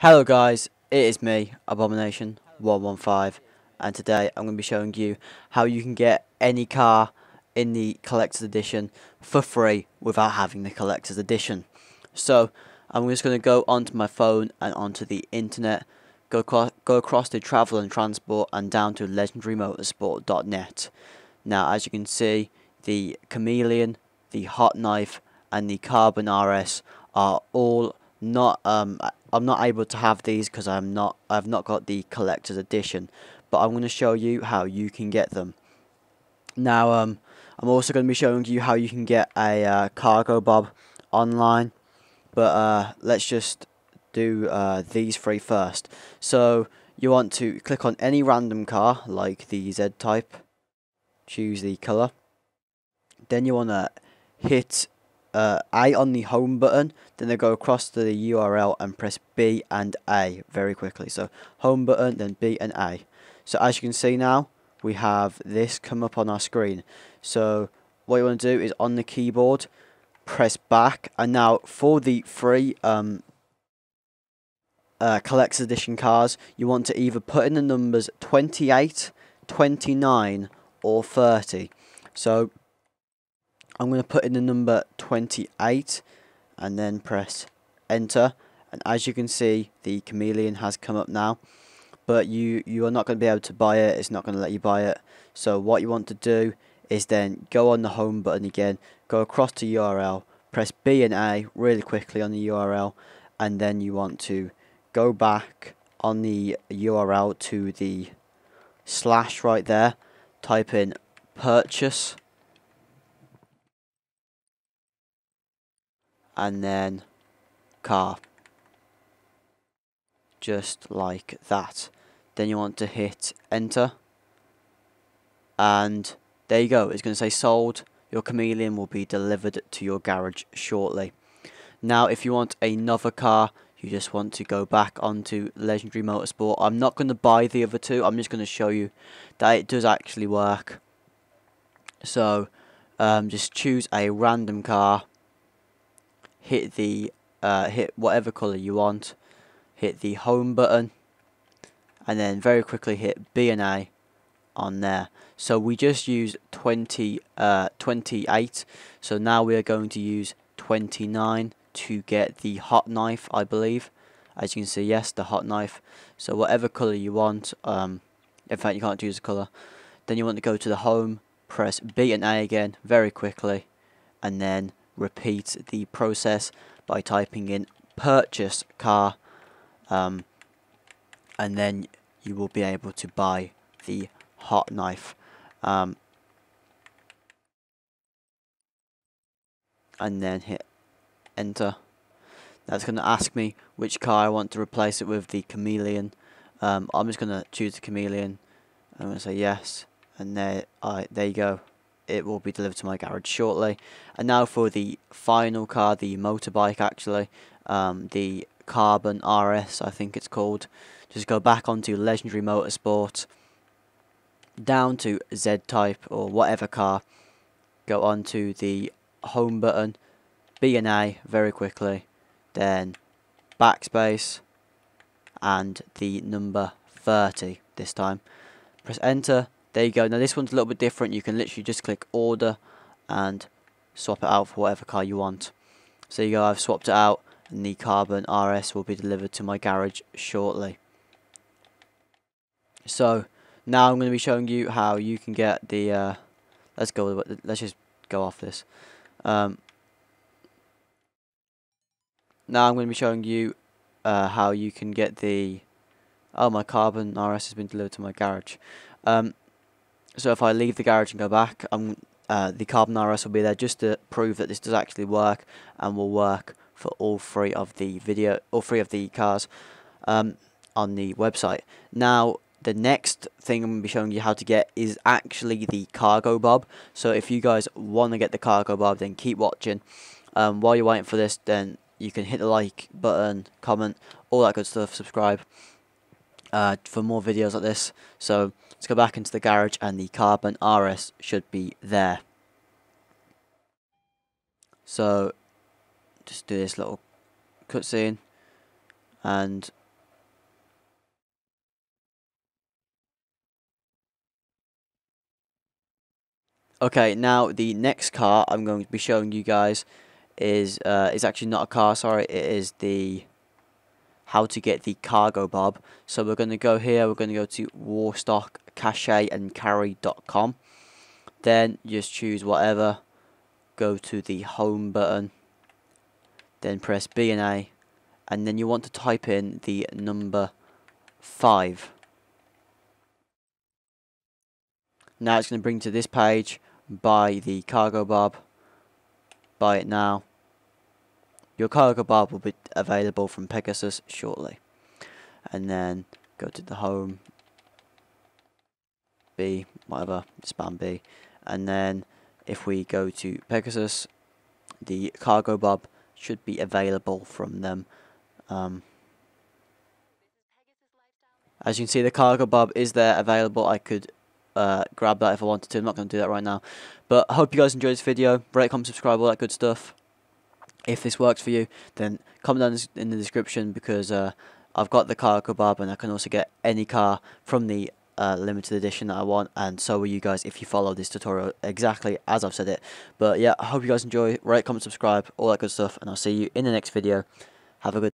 Hello guys, it is me, Abomination115, and today I'm going to be showing you how you can get any car in the Collector's Edition for free without having the Collector's Edition. So, I'm just going to go onto my phone and onto the internet, go, go across to Travel and Transport and down to legendarymotorsport.net. Now, as you can see, the Khamelion, the Hot Knife, and the Carbon RS are all not um I'm not able to have these because I'm not I've not got the collector's edition but I'm going to show you how you can get them. Now um I'm also going to be showing you how you can get a uh, Cargobob online but uh let's just do uh, these three first. So you want to click on any random car like the Z type choose the color. Then you want to hit uh, A on the home button, then they go across to the URL and press B and A very quickly. So home button, then B and A. So as you can see now, we have this come up on our screen. So what you want to do is on the keyboard, press back, and now for the free um, uh, collector's edition cars, you want to either put in the numbers 28, 29, or 30. So I'm going to put in the number 28 and then press enter. And as you can see the Khamelion has come up now. But you you are not going to be able to buy it. It's not going to let you buy it. So what you want to do is then go on the home button again go across to URL press B and A really quickly on the URL and then you want to go back on the URL to the slash right there. Type in purchase and then car. Just like that. Then you want to hit enter. And there you go. It's going to say sold. Your Khamelion will be delivered to your garage shortly. Now if you want another car you just want to go back onto legendary motorsport. I'm not going to buy the other two. I'm just going to show you that it does actually work. So um, just choose a random car hit the uh, hit whatever color you want. Hit the home button. And then very quickly hit B and A on there. So we just use 20 uh, 28 so now we are going to use 29 to get the hot knife I believe. As you can see yes the hot knife. So whatever color you want um, in fact you can't choose a color. Then you want to go to the home press B and A again very quickly. And then repeat the process by typing in purchase car um, and then you will be able to buy the hot knife um, and then hit enter. That's going to ask me which car I want to replace it with the Khamelion. Um, I'm just going to choose the Khamelion. I'm going to say yes and there, I, there you go it will be delivered to my garage shortly. And now for the final car, the motorbike actually, um, the Carbon RS I think it's called. Just go back onto Legendary Motorsport, down to Z-Type or whatever car, go onto the home button, B and A very quickly, then backspace, and the number 30 this time. Press enter there you go. Now this one's a little bit different. You can literally just click order and swap it out for whatever car you want. So you go, I've swapped it out and the Carbon RS will be delivered to my garage shortly. So now I'm going to be showing you how you can get the, uh, let's go, let's just go off this. Um, now I'm going to be showing you uh, how you can get the, oh my Carbon RS has been delivered to my garage. Um, so if I leave the garage and go back, um, uh, the Carbon RS will be there just to prove that this does actually work and will work for all three of the video, all three of the cars um, on the website. Now, the next thing I'm going to be showing you how to get is actually the cargo bob. So if you guys want to get the cargo bob, then keep watching. Um, while you're waiting for this, then you can hit the like button, comment, all that good stuff, subscribe uh, for more videos like this. So let's go back into the garage and the Carbon RS should be there. So just do this little cutscene and Okay, now the next car I'm going to be showing you guys is uh, is actually not a car, sorry, it is the how to get the cargo bob. So we're going to go here. We're going to go to Warstock Cache and Carry.com. Then just choose whatever. Go to the home button. Then press B and A, and then you want to type in the number five. Now it's going to bring to this page buy the cargo bob buy it now your cargo bob will be available from Pegasus shortly and then go to the home B whatever spam B and then if we go to Pegasus the cargo bob should be available from them um, as you can see the cargo bob is there available I could uh, grab that if I wanted to. I'm not going to do that right now. But I hope you guys enjoyed this video. Rate, comment, subscribe, all that good stuff. If this works for you, then comment down in the description because uh, I've got the Cargobob and I can also get any car from the uh, limited edition that I want and so will you guys if you follow this tutorial exactly as I've said it. But yeah, I hope you guys enjoy. Rate, comment, subscribe, all that good stuff and I'll see you in the next video. Have a good